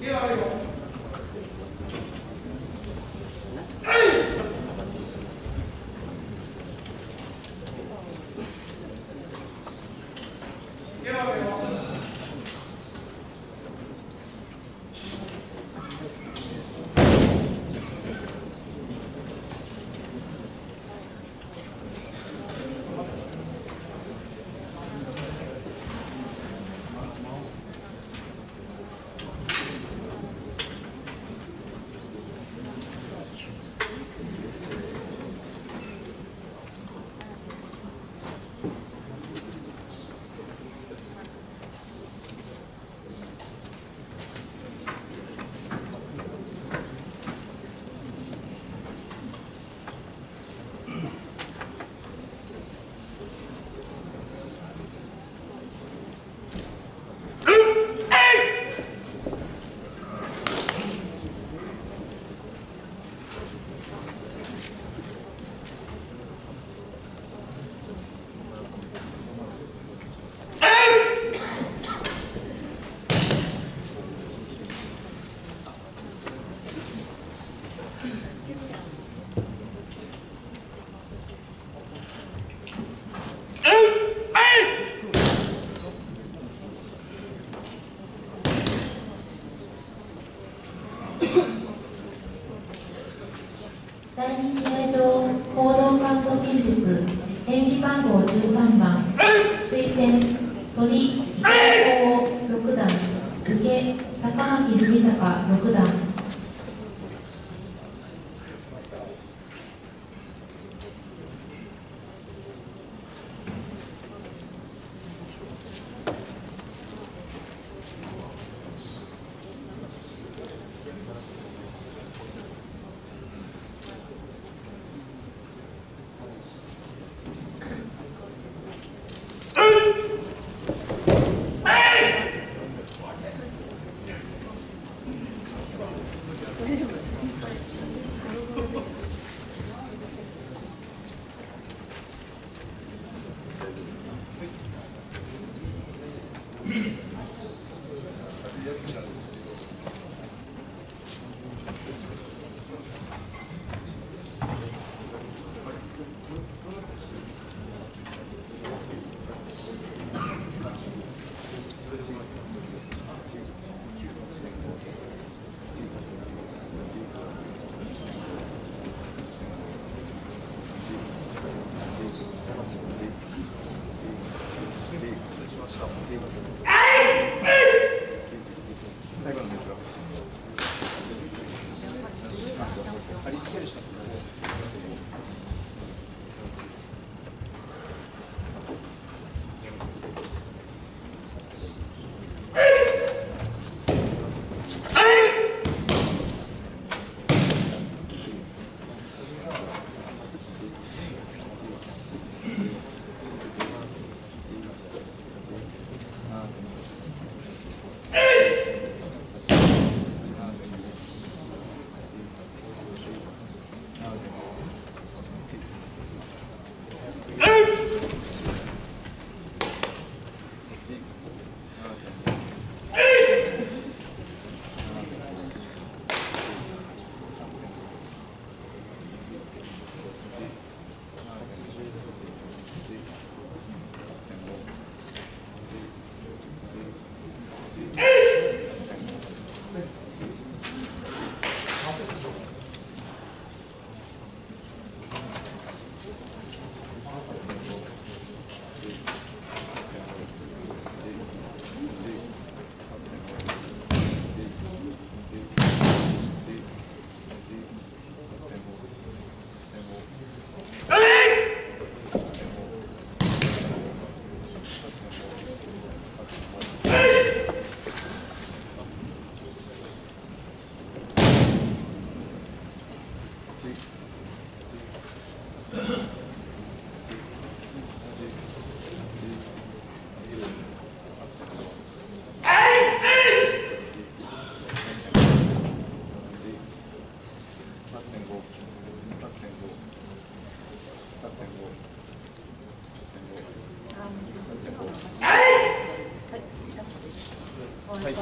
第第2試合場報道官と真実演技番号13番推薦鳥伊藤6段受け坂巻文隆6段。の熱は貼り付ける人してい。はい。